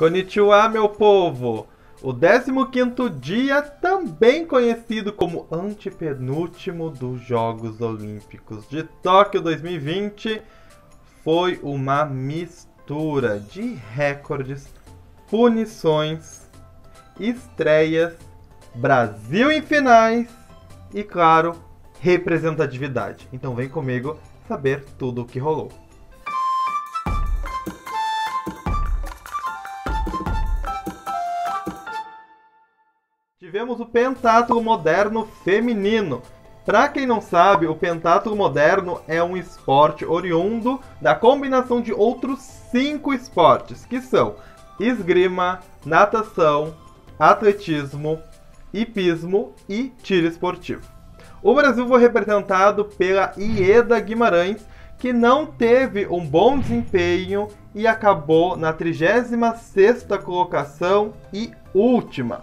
Konnichiwa, meu povo! O 15º dia, também conhecido como antepenúltimo dos Jogos Olímpicos de Tóquio 2020, foi uma mistura de recordes, punições, estreias, Brasil em finais e, claro, representatividade. Então vem comigo saber tudo o que rolou. Tivemos o pentatlo moderno feminino. Para quem não sabe, o pentatlo moderno é um esporte oriundo da combinação de outros cinco esportes, que são esgrima, natação, atletismo, hipismo e tiro esportivo. O Brasil foi representado pela Ieda Guimarães, que não teve um bom desempenho e acabou na 36ª colocação e última.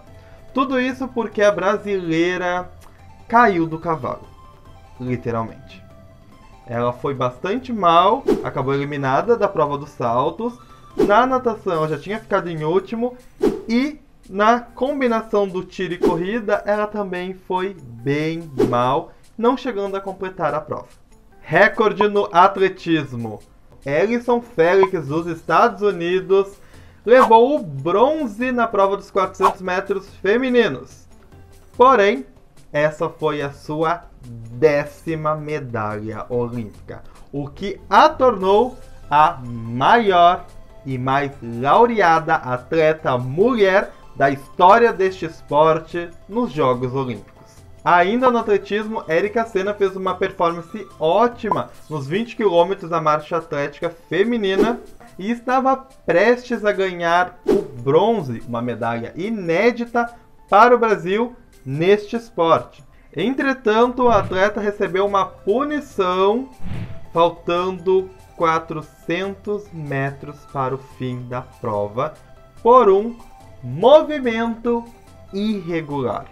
Tudo isso porque a brasileira caiu do cavalo, literalmente. Ela foi bastante mal, acabou eliminada da prova dos saltos. Na natação ela já tinha ficado em último e na combinação do tiro e corrida ela também foi bem mal, não chegando a completar a prova. Recorde no atletismo. Ellison Félix dos Estados Unidos levou o bronze na prova dos 400 metros femininos. Porém, essa foi a sua décima medalha olímpica, o que a tornou a maior e mais laureada atleta mulher da história deste esporte nos Jogos Olímpicos. Ainda no atletismo, Erika Senna fez uma performance ótima nos 20 km da marcha atlética feminina e estava prestes a ganhar o bronze, uma medalha inédita para o Brasil neste esporte. Entretanto, o atleta recebeu uma punição faltando 400 metros para o fim da prova por um movimento irregular.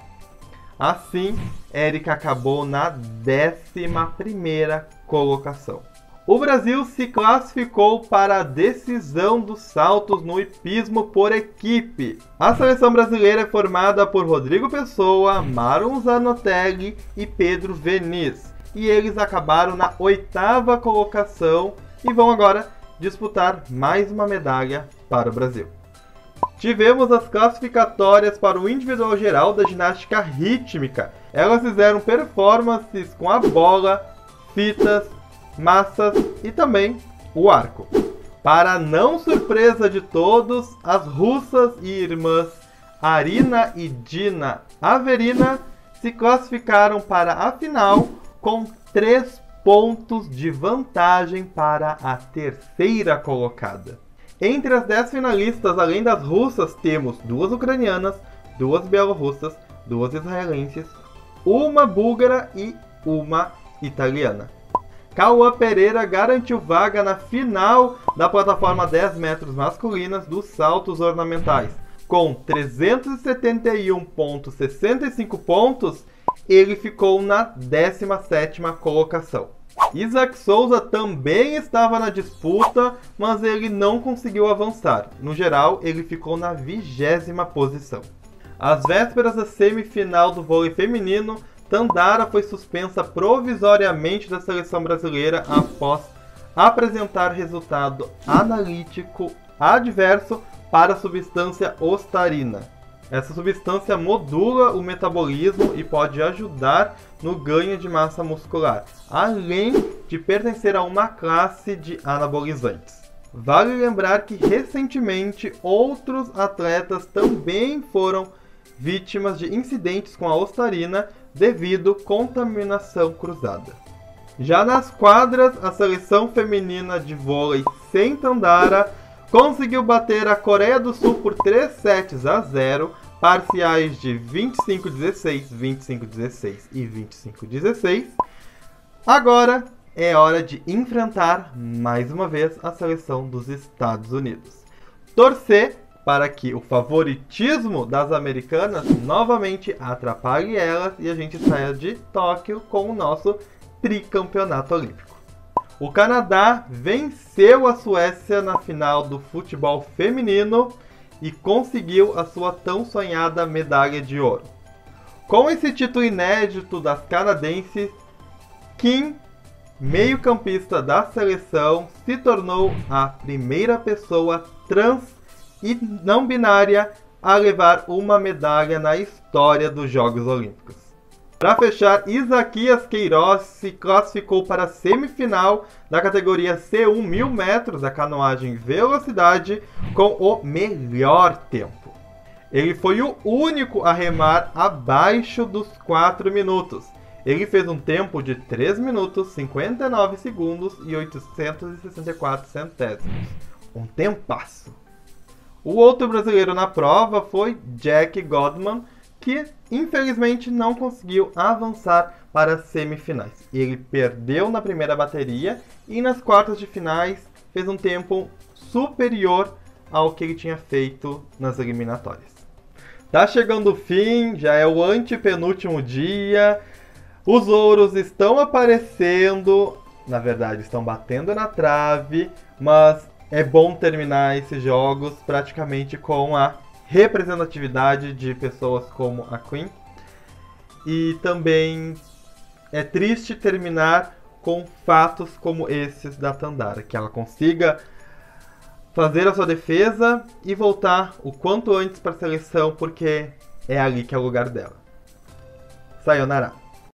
Assim, Érica acabou na 11ª colocação. O Brasil se classificou para a decisão dos saltos no hipismo por equipe. A seleção brasileira é formada por Rodrigo Pessoa, Maron Zanotelli e Pedro Veniz. E eles acabaram na oitava colocação e vão agora disputar mais uma medalha para o Brasil. Tivemos as classificatórias para o individual geral da ginástica rítmica. Elas fizeram performances com a bola, fitas, massas e também o arco. Para não surpresa de todos, as russas e irmãs Arina e Dina Averina se classificaram para a final com 3 pontos de vantagem para a terceira colocada. Entre as 10 finalistas, além das russas, temos duas ucranianas, duas bielorrussas, duas israelenses, uma búlgara e uma italiana. Cauã Pereira garantiu vaga na final da plataforma 10 metros masculinas dos saltos ornamentais. Com 371,65 pontos, ele ficou na 17ª colocação. Isaac Souza também estava na disputa, mas ele não conseguiu avançar. No geral, ele ficou na vigésima posição. Às vésperas da semifinal do vôlei feminino, Tandara foi suspensa provisoriamente da seleção brasileira após apresentar resultado analítico adverso para a substância ostarina. Essa substância modula o metabolismo e pode ajudar no ganho de massa muscular, além de pertencer a uma classe de anabolizantes. Vale lembrar que recentemente outros atletas também foram vítimas de incidentes com a ostarina devido contaminação cruzada. Já nas quadras, a seleção feminina de vôlei sem Tandara conseguiu bater a Coreia do Sul por 3 sets a 0, parciais de 25-16, 25-16 e 25-16. Agora é hora de enfrentar mais uma vez a seleção dos Estados Unidos. Torcer para que o favoritismo das americanas novamente atrapalhe elas e a gente saia de Tóquio com o nosso tricampeonato olímpico. O Canadá venceu a Suécia na final do futebol feminino e conseguiu a sua tão sonhada medalha de ouro. Com esse título inédito das canadenses, Kim, meio-campista da seleção, se tornou a primeira pessoa trans e não binária a levar uma medalha na história dos Jogos Olímpicos. Para fechar, Isaquias Queiroz se classificou para a semifinal da categoria C1 1000 metros da canoagem velocidade com o melhor tempo. Ele foi o único a remar abaixo dos 4 minutos. Ele fez um tempo de 3 minutos, 59 segundos e 864 centésimos. Um tempasso. O outro brasileiro na prova foi Jack Godman, que infelizmente não conseguiu avançar para as semifinais. Ele perdeu na primeira bateria e nas quartas de finais fez um tempo superior ao que ele tinha feito nas eliminatórias. Tá chegando o fim, já é o antepenúltimo dia. Os ouros estão aparecendo, na verdade estão batendo na trave, mas é bom terminar esses jogos praticamente com a representatividade de pessoas como a Queen. E também é triste terminar com fatos como esses da Tandara, que ela consiga fazer a sua defesa e voltar o quanto antes para a seleção, porque é ali que é o lugar dela. Sayonara.